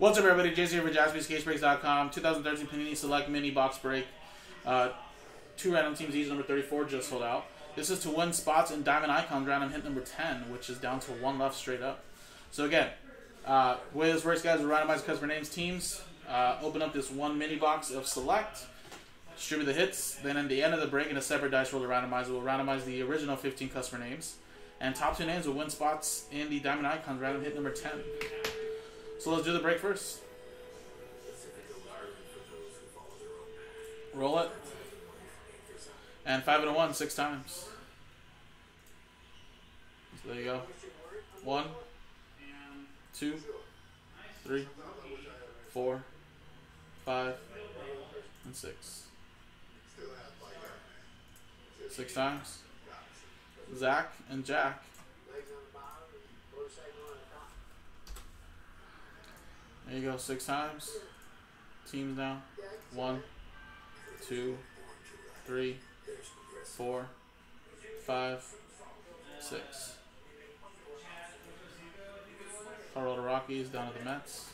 What's up, everybody? Jason here for JaspysCaseBreaks.com. 2013 Panini Select Mini Box Break. Uh, two random teams each. Number 34 just sold out. This is to win spots in Diamond Icons random hit number 10, which is down to one left straight up. So again, uh, way this works, guys, we randomize customer names, teams. Uh, open up this one mini box of Select. Distribute the hits. Then at the end of the break, in a separate dice roll to randomize, we'll randomize the original 15 customer names. And top two names will win spots in the Diamond Icons random hit number 10. So let's do the break first. Roll it. And five and a one, six times. So there you go. One, two, three, four, five, and six. Six times. Zach and Jack. There you go, six times. Teams now. One, two, three, four, five, six. Colorado Rockies down to the Mets.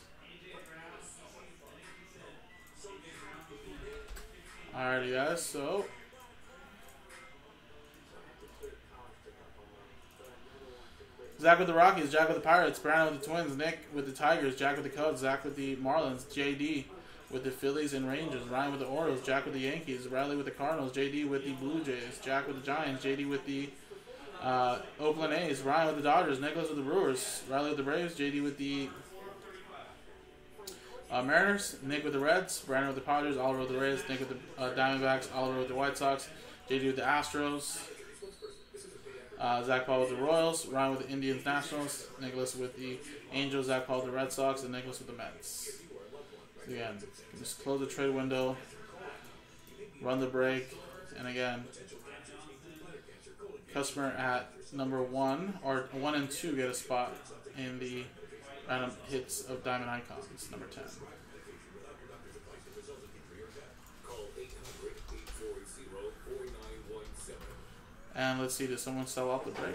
Alrighty, guys. So Zach with the Rockies, Jack with the Pirates, Brandon with the Twins, Nick with the Tigers, Jack with the Cubs, Zach with the Marlins, JD with the Phillies and Rangers, Ryan with the Orioles, Jack with the Yankees, Riley with the Cardinals, JD with the Blue Jays, Jack with the Giants, JD with the uh, Oakland A's, Ryan with the Dodgers, Nicholas with the Brewers, Riley with the Braves, JD with the uh, Mariners, Nick with the Reds, Brandon with the Padres, Oliver with the Rays, Nick with the uh, Diamondbacks, Oliver with the White Sox, JD with the Astros, uh, Zach Paul with the Royals, Ryan with the Indians Nationals, Nicholas with the Angels, Zach Paul with the Red Sox, and Nicholas with the Mets. So again, just close the trade window, run the break, and again, customer at number one or one and two get a spot in the random hits of Diamond Icons, number 10. And let's see, does someone sell out the break?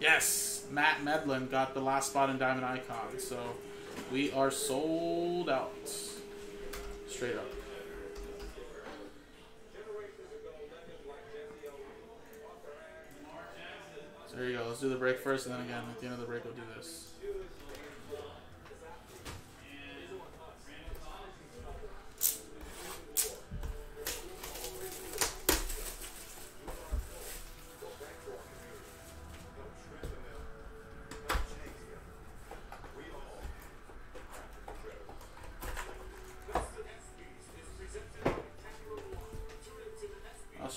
Yes, Matt Medlin got the last spot in Diamond Icon, so we are sold out. Straight up. So there you go. Let's do the break first, and then again, at the end of the break, we'll do this.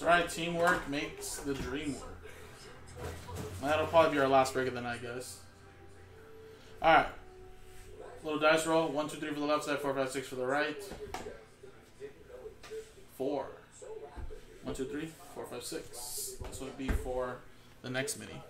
Right, teamwork makes the dream work. That'll probably be our last break of the night, guys. Alright. Little dice roll. One, two, three for the left side, four, five, six for the right. Four. One, two, three, four, five, six. This would be for the next mini.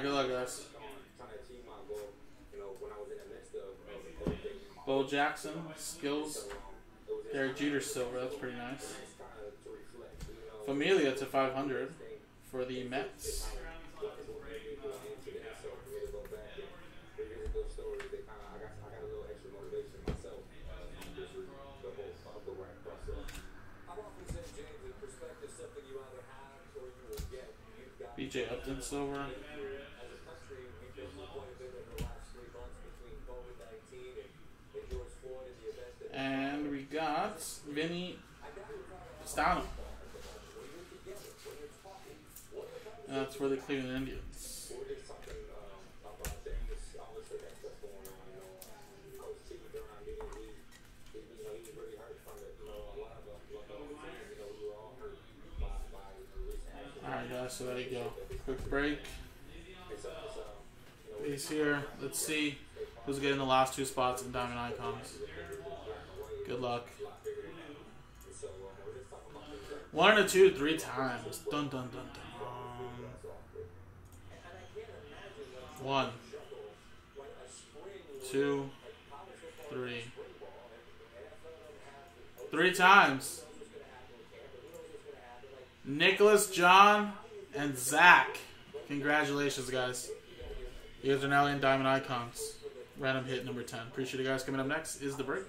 Alright, good luck, guys. Bo Jackson, skills. Derek Jeter silver, that's pretty nice. Familia to 500 for the Mets. BJ Upton silver. And we got Vinnie Pestano. And that's for the Cleveland Indians. Alright guys, so there you go. Quick break. Base here. Let's see who's getting the last two spots in Diamond Icons. Good luck. One a two, three times. Dun dun dun dun. One, two, three. Three times. Nicholas, John, and Zach. Congratulations, guys. You guys are now in Diamond Icons. Random hit number 10. Appreciate you guys coming up next is the break.